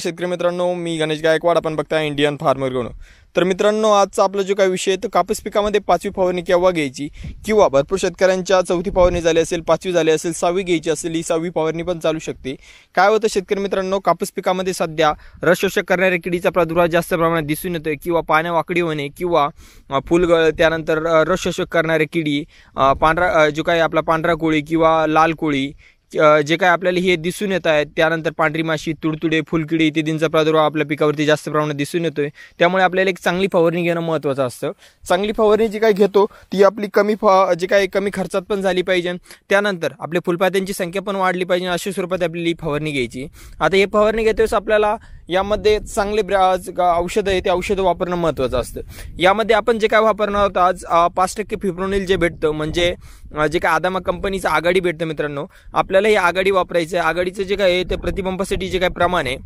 शेतकरी मित्रांनो मी गणेश गायकवाड. आपण बघताय इंडियन फार्मर घेऊन तर मित्रांनो आजचा आपला जो काही विषय आहे तर कापूस पिकामध्ये पाचवी फवारणी केव्हा घ्यायची? किंवा भरपूर शेतकऱ्यांच्या चौथी फवारणी झाली असेल पाचवी झाली असेल सहावी घ्यायची असेल ही सहावी फवारणी पण चालू शकते. काय होतं शेतकरी मित्रांनो कापूस पिकामध्ये सध्या रस शोषक करणाऱ्या किडीचा प्रादुर्भाव जास्त प्रमाणात दिसून येतोय. किंवा पाण्या वाकडी होणे किंवा फुलगळ त्यानंतर अ, रस शोषक किडी पांढरा जो काही आपला पांढरा कोळी किंवा लाल कोळी जे काय आपल्याला हे दिसून येत आहेत त्यानंतर पांढरी माशी तुडतुडे फुलकिडी इत्यादींचा प्रादुर्भाव आपल्या पिकावरती जास्त प्रमाणात दिसून येतोय. त्यामुळे आपल्याला एक चांगली फवारणी घेणं महत्त्वाचं असतं. चांगली फवारणी जी काय घेतो ती आपली कमी फ जी काय कमी खर्चात पण झाली पाहिजे. त्यानंतर आपल्या फुलपात्यांची संख्या पण वाढली पाहिजे अशा स्वरूपात आपली फवारणी घ्यायची. आता हे फवारणी घेतोस आपल्याला यामध्ये चांगले ब्रा- औषधं आहे ते औषधं वापरणं महत्त्वाचं असतं. यामध्ये आपण जे काय वापरणार आहोत आज पाच टक्के फिप्रोनिल जे भेटतं म्हणजे जे काय आदामा कंपनीचं आघाडी भेटतं मित्रांनो आपल्याला ही आघाडी वापरायचं आहे. आघाडीचं जे काय आहे ते प्रतिबंपासाठी जे काय प्रमाण आहे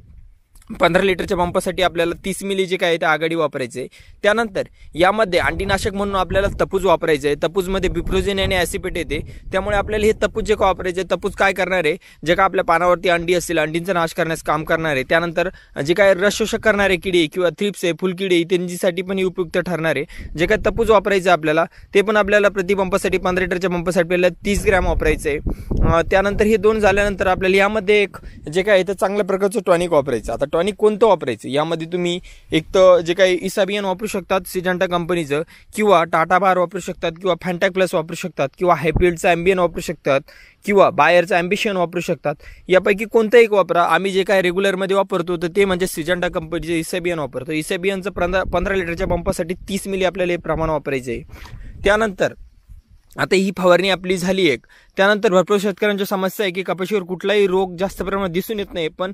पंधरा लिटरच्या पंपासाठी आपल्याला तीस मिली जे काय आहे ते आघाडी वापरायचे. त्यानंतर यामध्ये अंडीनाशक म्हणून आपल्याला तपूज वापरायचं आहे. तपूजमध्ये बिप्रोजिन आणि ॲसिपेट येते. त्यामुळे आपल्याला हे तपूज जे का वापरायचे तपूज काय करणार आहे? जे काय आपल्या पानावरती अंडी असतील अंडींचा नाश करण्यास काम करणार आहे. त्यानंतर जे काय रस शोषक करणारे किडे किंवा थ्रिप्स आहे फुलकिडे त्यांच्यासाठी पण उपयुक्त ठरणार आहे. जे काय तपूज वापरायचं आहे आपल्याला ते पण आपल्याला प्रतिपंपासाठी पंधरा लिटरच्या पंपासाठी आपल्याला तीस ग्रॅम वापरायचं आहे. त्यानंतर हे दोन झाल्यानंतर आपल्याला यामध्ये एक जे काय आहे चांगल्या प्रकारचं टॉनिक वापरायचं. आता टॉनिक कोणतं वापरायचं? यामध्ये तुम्ही एक तर जे काही इसाबियन वापरू शकतात सिजंटा कंपनीचं किंवा टाटा बार वापरू शकतात किंवा फॅन्टॅक प्लस वापरू शकतात किंवा हायफिल्डचं ॲम्बियन वापरू शकतात किंवा बायरचं ॲम्बिशन वापरू शकतात. यापैकी कोणतं एक वापरा. आम्ही जे काय रेग्युलरमध्ये वापरतो तर ते म्हणजे सिजंटा कंपनीचे इसेबियन वापरतो. इसेबियनचं पंधरा पंधरा लिटरच्या पंपासाठी तीस मिली आपल्याला हे प्रमाण वापरायचं आहे त्यानंतर आता ही फवारणी आपली झाली एक. त्यानंतर भरपूर शेतकऱ्यांच्या समस्या आहे की कपाशीवर कुठलाही रोग जास्त प्रमाणात दिसून येत नाही पण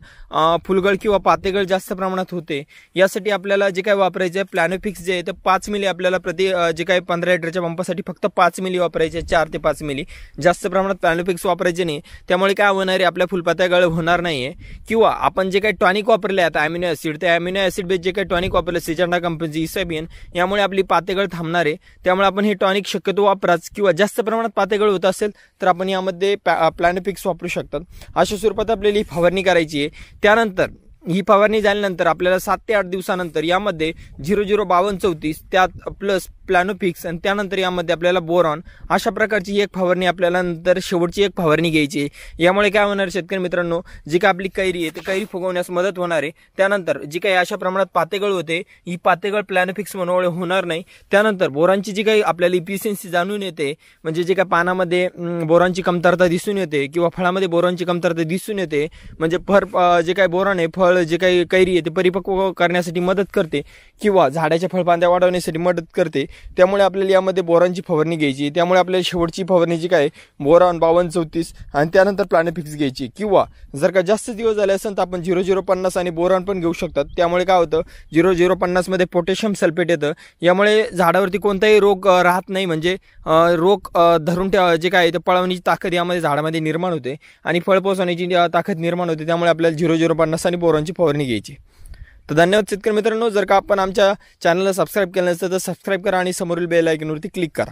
फुलगळ किंवा पातेगळ जास्त प्रमाणात होते. यासाठी आपल्याला जे काय वापरायचं आहे प्लॅनोफिक्स जे आहे ते पाच मिली आपल्याला प्रति जे काय पंधरा लिटरच्या पंपासाठी फक्त पाच मिली वापरायचे चार ते पाच मिली. जास्त प्रमाणात प्लॅनोफिक्स वापरायचे नाही. त्यामुळे काय होणार आहे आपल्या फुलपात्यागळ होणार नाही आहे किंवा आपण जे काही टॉनिक वापरले आता अॅमिनो ॲसिड ते अॅमिनो ॲसिड बेस जे काही टॉनिक वापरले सिजंडा कंपनीची इसेबियन यामुळे आपली पातेगळ थांबणार आहे. त्यामुळे आपण हे टॉनिक शक्यतो वापराच. किंवा जास्त प्रमाणात पातेगळ होत असेल तर आपण यामध्ये प्लॅनोपिक्स वापरू शकतात. अशा स्वरूपात आपल्याला ही फवारणी करायची आहे. त्यानंतर ही फवारणी झाल्यानंतर आपल्याला सात ते आठ दिवसानंतर यामध्ये झिरो झिरो बावन्न चौतीस त्यात प्लस प्लॅनोफिक्स आणि त्यानंतर यामध्ये आपल्याला बोरॉन अशा प्रकारची एक फवारणी आपल्याला नंतर शेवटची एक फवारणी घ्यायची आहे. यामुळे काय होणार शेतकरी मित्रांनो? जी काय आपली कैरी आहे ते कैरी फुगवण्यास मदत होणार आहे. त्यानंतर जी काही अशा प्रमाणात पातेगळ होते ही पातेगळ प्लॅनोफिक्स म्हणून होणार नाही. त्यानंतर बोरांची जी काही आपल्याला इफिशियन्सी जाणून येते म्हणजे जे काही पानामध्ये बोरांची कमतरता दिसून येते किंवा फळामध्ये बोरांची कमतरता दिसून येते म्हणजे फर जे काही बोरान आहे फळ जे काही कैरी आहे ते परिपक्व करण्यासाठी मदत करते किंवा झाडाच्या फळपांद्या वाढवण्यासाठी मदत करते. त्यामुळे आपल्याला यामध्ये बोरांची फवारणी घ्यायची त्यामुळे आपल्याला शेवटची फवारणी जी काय बोरान बावन्न चौतीस आणि त्यानंतर प्लॅनोफिक्स घ्यायची. किंवा जर का जास्त दिवस झाले असेल तर आपण झिरो झिरो पन्नास आणि बोरान पण घेऊ शकतात. त्यामुळे काय होतं झिरो झिरो पन्नासमध्ये पोटॅशियम सल्फेट येतं. यामुळे झाडावरती कोणताही रोग राहत नाही. म्हणजे रोग धरून ठेवा जे काय आहे ते पळवण्याची ताकद यामध्ये झाडामध्ये निर्माण होते आणि फळ पोचवण्याची ताकद निर्माण होते. त्यामुळे आपल्याला झिरो झिरो पन्नास आणि बोरांची फवारणी घ्यायची. तर धन्यवाद शेतकरी मित्रांनो. जर का आपण आमच्या चॅनलला सबस्क्राईब केलं नसतं तर सबस्क्राईब करा आणि समोरील बेल आयकनवरती क्लिक करा.